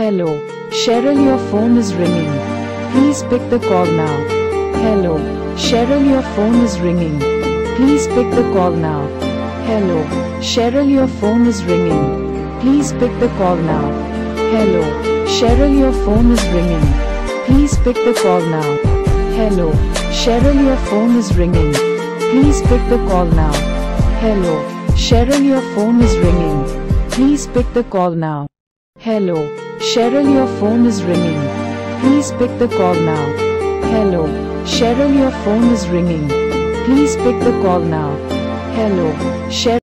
Hello. Sheryl, your phone is ringing. Please pick the call now. Hello. Sheryl, your phone is ringing. Please pick the call now. Hello. Sheryl, your phone is ringing. Please pick the call now. Hello. Sheryl, your phone is ringing. Please pick the call now. Hello. Sheryl, your phone is ringing. Please pick the call now. Hello. Sheryl, your phone is ringing. Please pick the call now. Hello. Sheryl, your phone is ringing. Please pick the call now. Hello. Sheryl, your phone is ringing. Please pick the call now. Hello. Sheryl.